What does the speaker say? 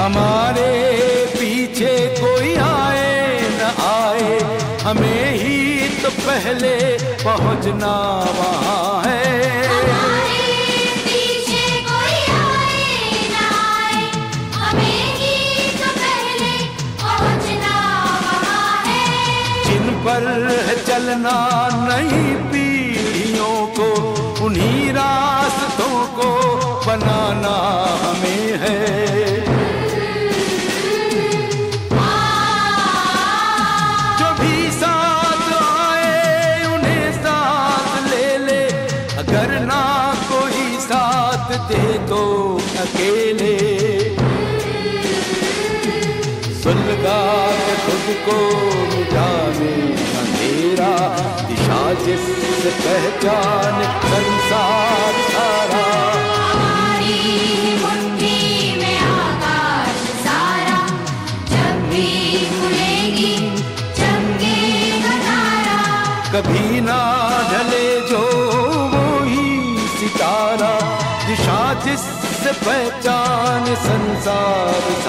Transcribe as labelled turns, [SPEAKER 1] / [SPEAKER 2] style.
[SPEAKER 1] हमारे पीछे कोई आए न आए। हमें ही तो पहले पहुँचना वहाँ है। पर चलना नई पीढ़ियों को उन्हीं रास्तों को साथ दे तो अकेले। सुलगा खुद को मिटाने अंधेरा दिशा जिससे पहचान संसार सारा। कभी ना ढले दिशा जिससे पहचान संसार